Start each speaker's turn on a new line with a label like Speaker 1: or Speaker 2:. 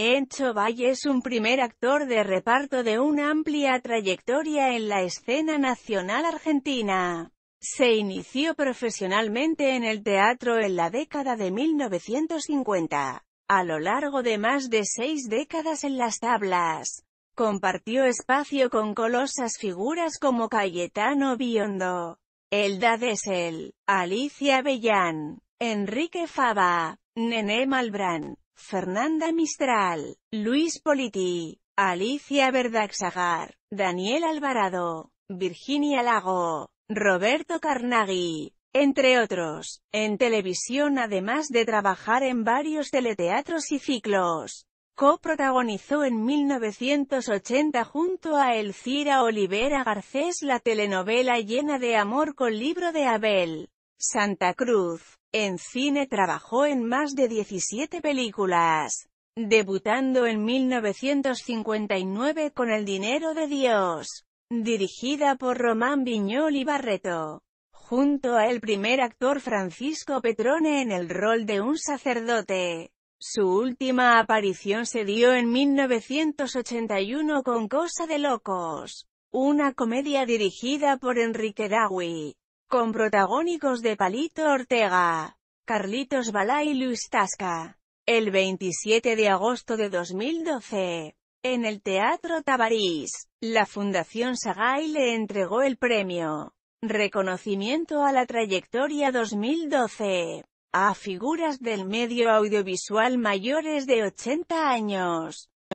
Speaker 1: Encho Valle es un primer actor de reparto de una amplia trayectoria en la escena nacional argentina. Se inició profesionalmente en el teatro en la década de 1950. A lo largo de más de seis décadas en las tablas, compartió espacio con colosas figuras como Cayetano Biondo, Elda Dessel, Alicia Bellán, Enrique Fava, Nené Malbrán, Fernanda Mistral, Luis Politi, Alicia Verdaxagar, Daniel Alvarado, Virginia Lago, Roberto Carnaghi, entre otros. En televisión además de trabajar en varios teleteatros y ciclos. Coprotagonizó en 1980 junto a Elcira Olivera Garcés la telenovela Llena de Amor con libro de Abel. Santa Cruz. En cine trabajó en más de 17 películas, debutando en 1959 con El dinero de Dios, dirigida por Román Viñol y Barreto, junto a el primer actor Francisco Petrone en el rol de un sacerdote. Su última aparición se dio en 1981 con Cosa de Locos, una comedia dirigida por Enrique Dawi con protagónicos de Palito Ortega, Carlitos Balá y Luis Tasca. El 27 de agosto de 2012, en el Teatro Tabarís, la Fundación Sagay le entregó el premio Reconocimiento a la Trayectoria 2012 a figuras del medio audiovisual mayores de 80 años.